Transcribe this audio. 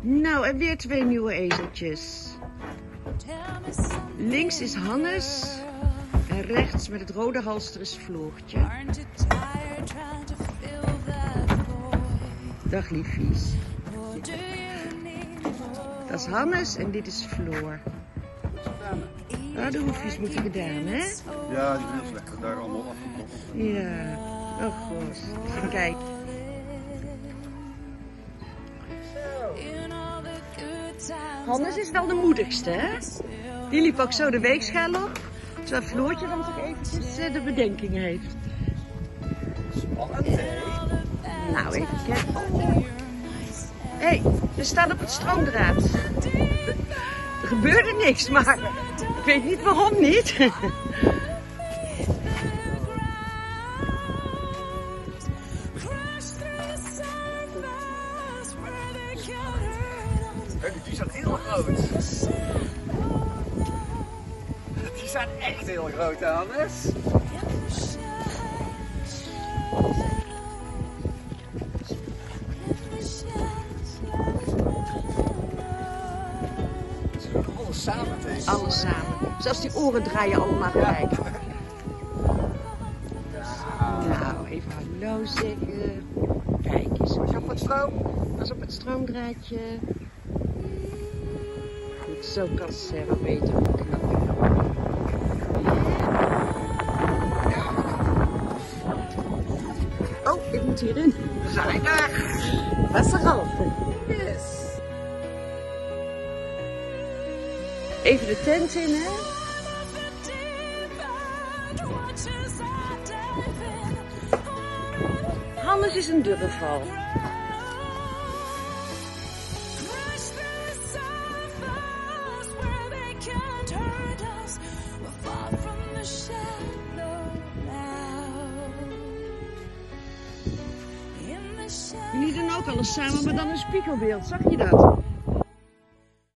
Nou, en weer twee nieuwe ezeltjes. Links is Hannes. En rechts met het rode halster is Floortje. Dag liefies. Dat is Hannes en dit is Floor. Ah, de hoefjes moeten gedaan, hè? Ja, die is lekker daar allemaal afgekocht. Ja. Oh god. Even Hannes is wel de moedigste, hè? Die liep ook zo de weegschaal op. Terwijl Floortje dan toch eventjes eh, de bedenking heeft. Nou, even kijken. Hé, hey, we staan op het stroomdraad. Er gebeurde niks, maar ik weet niet waarom niet. groot. Die zijn echt heel groot, Hannes. Alles samen. Alles samen. Zelfs die oren draaien allemaal gelijk. Nou, even hallo zeggen. Kijk eens. Was je op het stroom? Was op het stroomdraadje. Zo kan Sarah beter knappen. Oh, ik moet hierin. We zijn er. Was er al. Yes. Even de tent in, hè? Hannes is een dubbelval. Jullie doen ook alles samen, maar dan een spiegelbeeld. Zag je dat?